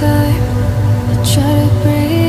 time. I try to breathe.